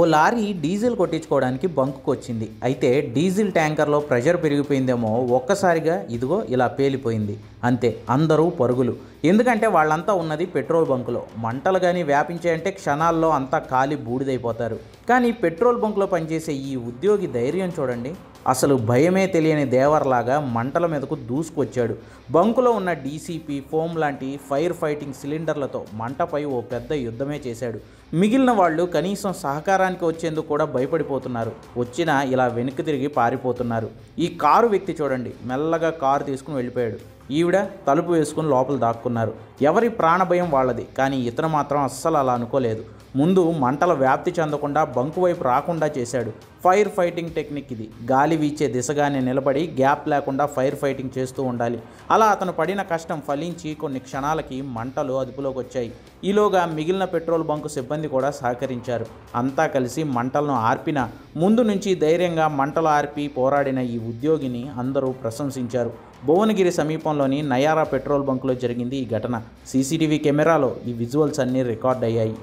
ఓ lorry diesel కొట్టించుకోవడానికి బంకుకు వచ్చింది. అయితే diesel ట్యాంకర్లో pressure పెరిగిపోయిందేమో ఒక్కసారిగా ఇదిగో ఇలా పేలిపోయింది. అంతే అందరూ పరుగులు. ఎందుకంటే వాళ్ళంతా ఉన్నది పెట్రోల్ బంకులో. మంటలు కానీ వ్యాపించాయంటే క్షణాల్లో అంతా కాలి బూడిదైపోతారు. కానీ పెట్రోల్ బంకులో పనిచేసే ఈ ఉద్యోగి ధైర్యం చూడండి. అసలు భయమే తెలియని దేవర్లాగా మంటల మీదకు దూసుకొచ్చాడు. బంకులో ఉన్న డీసీపీ ఫోమ్ లాంటి ఫైర్ ఫైటింగ్ సిలిండర్లతో మంటపై ఓ పెద్ద యుద్ధమే చేశాడు. మిగిలిన వాళ్ళు కనీసం సహకారానికి వచ్చేందుకు కూడా భయపడిపోతున్నారు. వచ్చినా ఇలా వెనక్కి తిరిగి పారిపోతున్నారు. ఈ కారు వ్యక్తి చూడండి. మెల్లగా కారు తీసుకుని వెళ్ళిపోయాడు. ఈవిడ తలుపు వేసుకుని లోపల దాక్కున్నారు. ఎవరి ప్రాణభయం వాళ్ళది కానీ ఇతను మాత్రం అస్సలు అలా అనుకోలేదు. ముందు మంటల వ్యాప్తి చెందకుండా బంకు వైపు రాకుండా చేశాడు. ఫైర్ ఫైటింగ్ టెక్నిక్ ఇది. గాలి వీచే దిశగానే నిలబడి గ్యాప్ లేకుండా ఫైర్ ఫైటింగ్ చేస్తూ ఉండాలి. అలా అతను పడిన కష్టం ఫలించి కొన్ని క్షణాలకి మంటలు అదుపులోకి వచ్చాయి. ఈలోగా మిగిలిన పెట్రోల్ బంకు సిబ్బంది కూడా సహకరించారు. అంతా కలిసి మంటలను ఆర్పిన ముందు నుంచి ధైర్యంగా మంటలు ఆర్పి పోరాడిన ఈ ఉద్యోగిని అందరూ ప్రశంసించారు. భువనగిరి సమీపంలోని నయారా పెట్రోల్ బంకులో జరిగింది ఈ ఘటన. సీసీటీవీ కెమెరాలో ఈ విజువల్స్ అన్నీ రికార్డ్ అయ్యాయి.